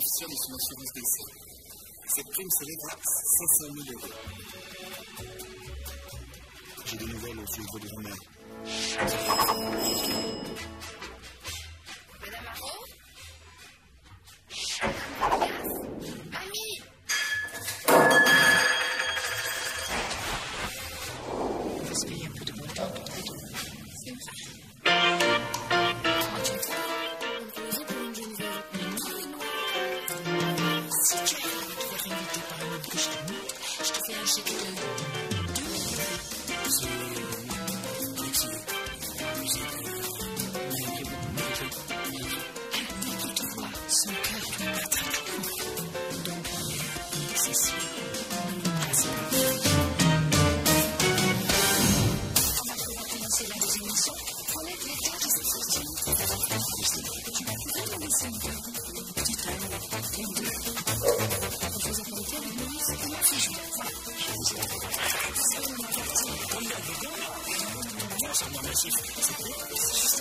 de son assurance décès. Cette prime s'élève à 500 000 euros. J'ai des nouvelles au sujet de grand-mère. Si tu à te faire inviter par une autre de montre, je te fais un chèque de 2 000 C'est. Alexis. Vous êtes. Malgré vous, malgré vous. Toutefois, son cœur à tout. C'est On averti. C'est